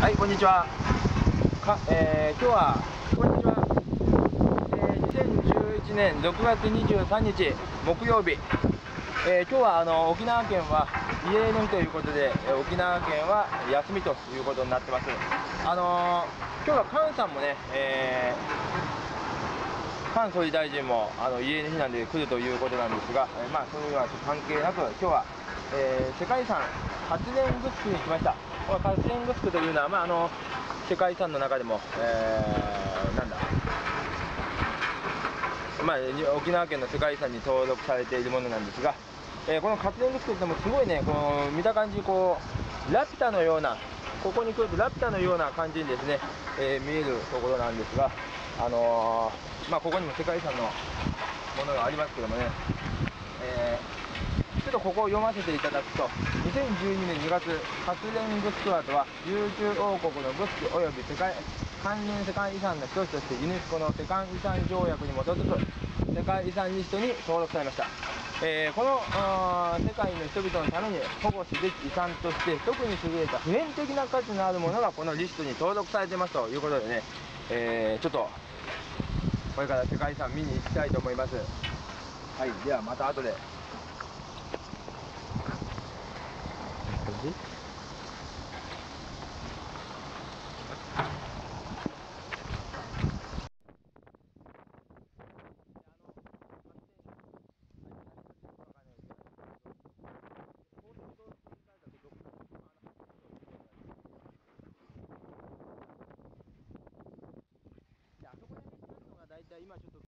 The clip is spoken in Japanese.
はい、こんにちは。かえー今日は、こんにちは。えー2011年6月23日木曜日。えー今日はあの沖縄県は慰霊の日ということで、え沖縄県は休みということになってます。あのー今日は菅さんもね、えー菅総理大臣もあの慰霊の日なんで来るということなんですが、えーまあ、それは関係なく、今日は、えー世界遺産発電グスクに来ました。この発電グスクというのは、まあ、あの世界遺産の中でも、えーなんだ、まあ、沖縄県の世界遺産に登録されているものなんですが、えーこの活電グスクってもすごいね、この見た感じこう、ラピュタのような、ここに来るとラピュタのような感じにですね、えー見えるところなんですが、あのーまあ、ここにも世界遺産のものがありますけどもね、えーちょっとここを読ませていただくと、2012年2月、発電グスクアートは、琉球王国のグスク及び世界関連世界遺産の一つとしてユネスコの世界遺産条約に基づく世界遺産リストに登録されました。えー、この世界の人々のために保護すべき遺産として特に優れた普遍的な価値のあるものがこのリストに登録されていますということでね、えー、ちょっとこれから世界遺産見に行きたいと思います。はいではまた後で。much with